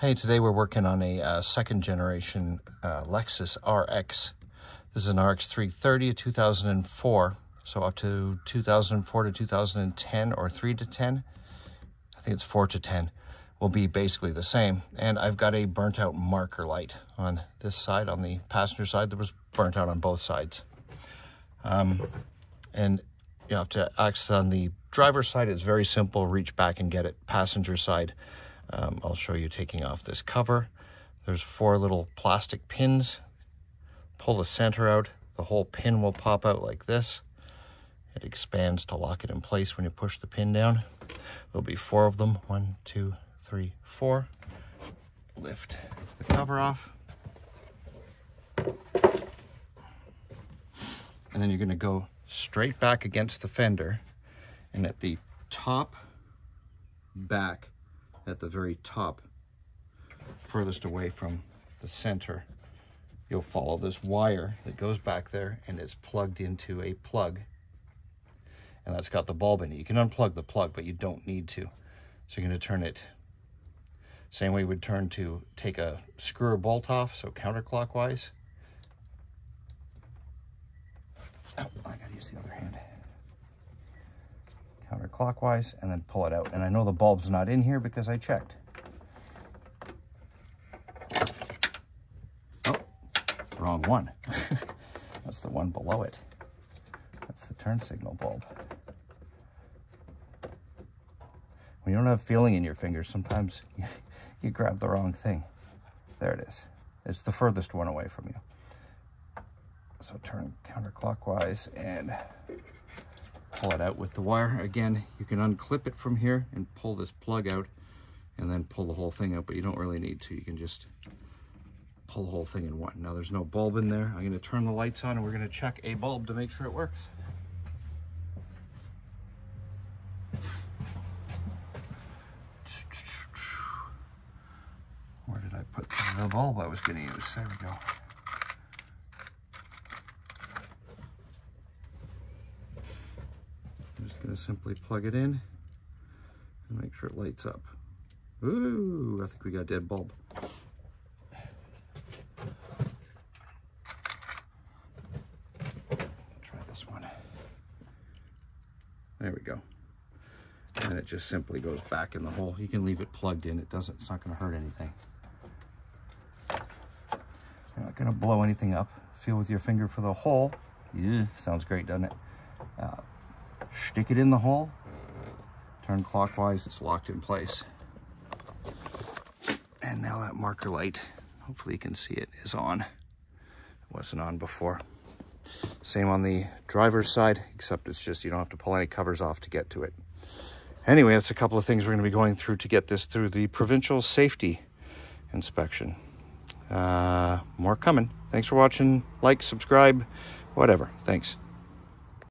Hey, today we're working on a uh, second generation uh, Lexus RX. This is an RX 330, 2004, so up to 2004 to 2010 or 3 to 10. I think it's 4 to 10 will be basically the same. And I've got a burnt out marker light on this side. On the passenger side, there was burnt out on both sides. Um, and you have to access on the driver's side. It's very simple. Reach back and get it. Passenger side, um, I'll show you taking off this cover. There's four little plastic pins. Pull the center out. The whole pin will pop out like this. It expands to lock it in place when you push the pin down. There'll be four of them. One, two, three, four. Lift the cover off. And then you're going to go straight back against the fender and at the top back at the very top, furthest away from the center, you'll follow this wire that goes back there and is plugged into a plug. And that's got the bulb in it. You can unplug the plug, but you don't need to. So you're going to turn it same way you would turn to take a screw or bolt off, so counterclockwise. Oh, I gotta use the other hand counterclockwise and then pull it out. And I know the bulb's not in here because I checked. Oh, wrong one. That's the one below it. That's the turn signal bulb. When you don't have feeling in your fingers, sometimes you grab the wrong thing. There it is. It's the furthest one away from you. So turn counterclockwise and pull it out with the wire. Again, you can unclip it from here and pull this plug out and then pull the whole thing out, but you don't really need to. You can just pull the whole thing in one. Now there's no bulb in there. I'm gonna turn the lights on and we're gonna check a bulb to make sure it works. Where did I put the bulb I was gonna use? There we go. Simply plug it in and make sure it lights up. Ooh, I think we got a dead bulb. Try this one. There we go. And it just simply goes back in the hole. You can leave it plugged in. It doesn't, it's not going to hurt anything. You're not going to blow anything up. Feel with your finger for the hole. Yeah, sounds great, doesn't it? Uh, stick it in the hole, turn clockwise, it's locked in place. And now that marker light, hopefully you can see it, is on. It wasn't on before. Same on the driver's side, except it's just you don't have to pull any covers off to get to it. Anyway, that's a couple of things we're going to be going through to get this through the provincial safety inspection. Uh, more coming. Thanks for watching. Like, subscribe, whatever. Thanks.